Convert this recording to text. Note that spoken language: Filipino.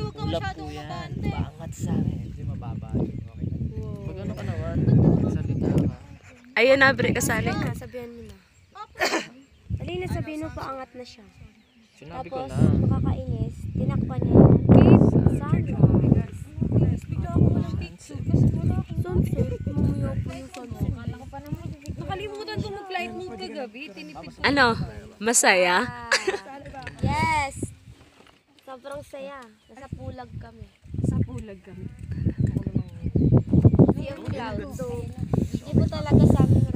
ulap po masyadong yan. mabante. Paangat sa akin. Hindi mababa. Okay na. Wow. Pag ano ka naman, salita ka. Ayun na, Bre, kasali ka. Ah, sabihan mo na. Dali na sabihin mo, paangat na siya. Sinabi ko Tapos, na. makakainis, tinakpan niya yung cave sunrise. Bigla ako walang picture kasi wala akong Sunset, mumuyaw po yung sunset. Nakalimutan ko mag-flight mode kagabi. Tinipid ko. Ano? Masaya? Sobrang saya. Nasa pulag kami. Sa pulag kami. Sea of clouds. So, hindi po talaga sa amin